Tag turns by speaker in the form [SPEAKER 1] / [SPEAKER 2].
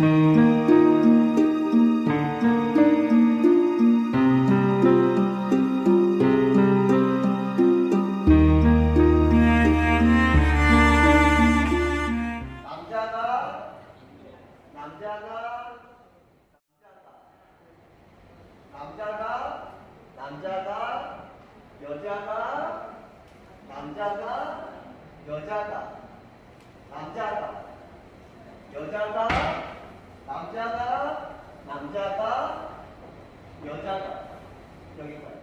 [SPEAKER 1] 남자가 남자가 여자가 남자가 여자가 남자가 여자가 남자가 남자가 여자가 여기까지